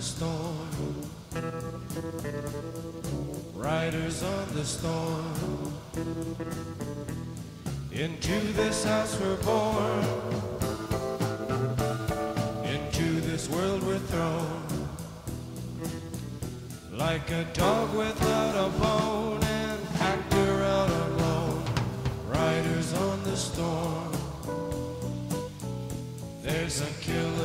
Storm. Riders on the storm. Into this house we're born. Into this world we're thrown. Like a dog without a bone, an actor out alone. Riders on the storm. There's a killer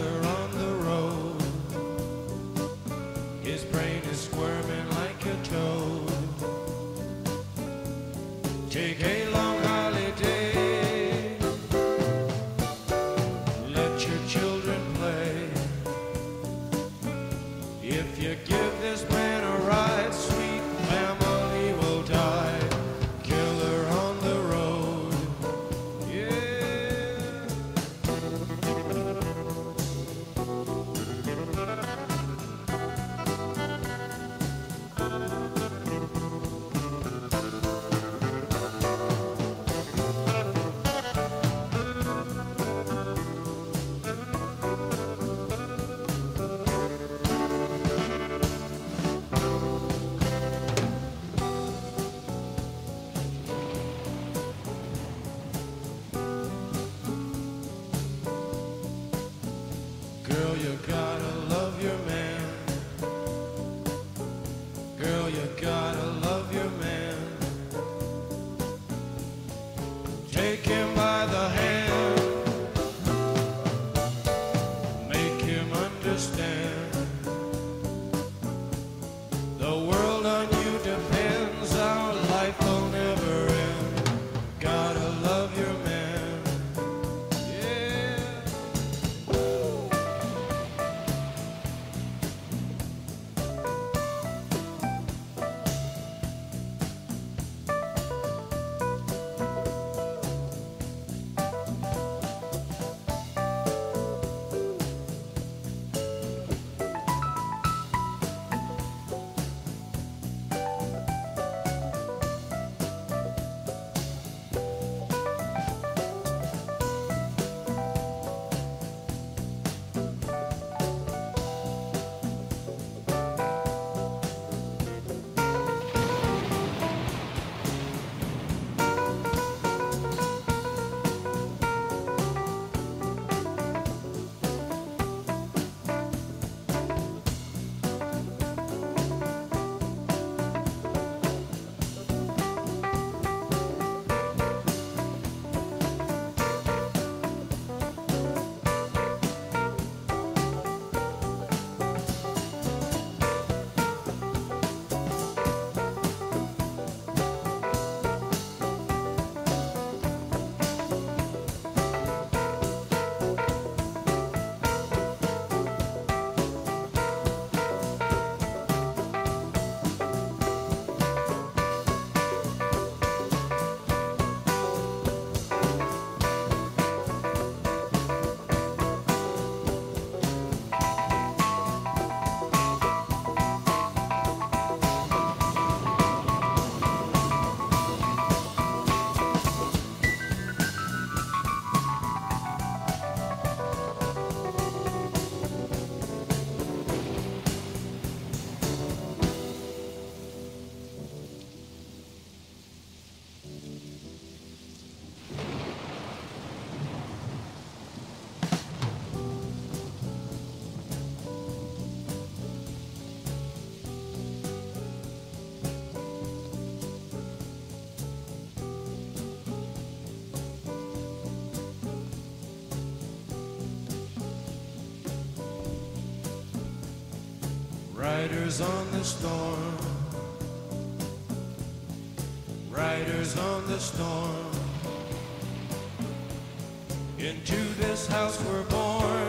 Girl, you gotta love Riders on the storm. Riders on the storm. Into this house we're born.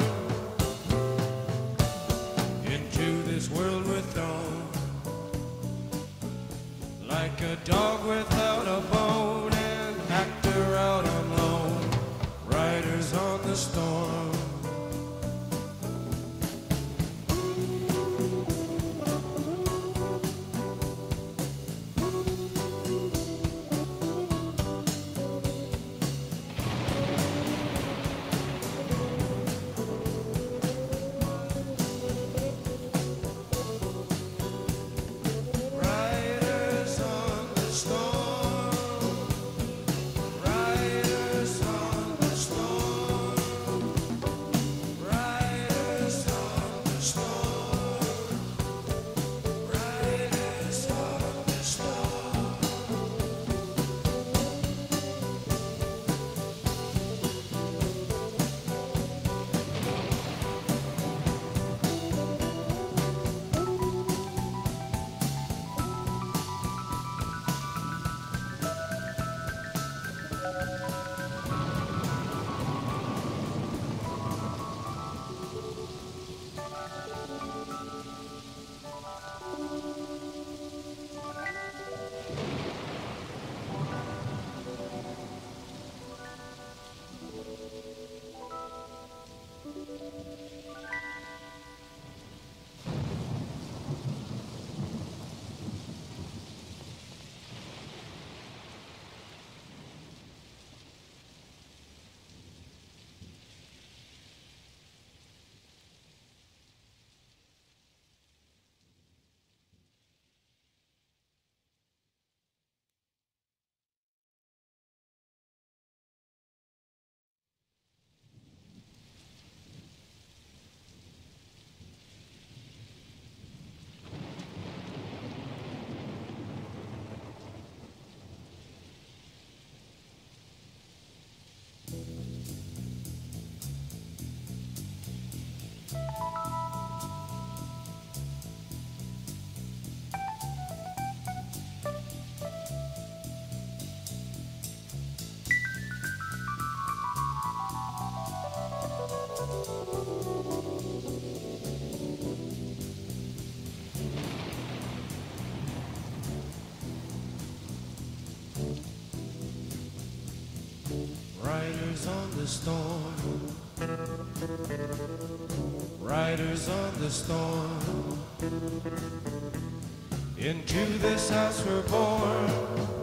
Into this world we're thrown. Like a dog without a bone, an actor out on loan. Riders on the storm. Riders on the storm. Riders on the storm. Into this house we're born.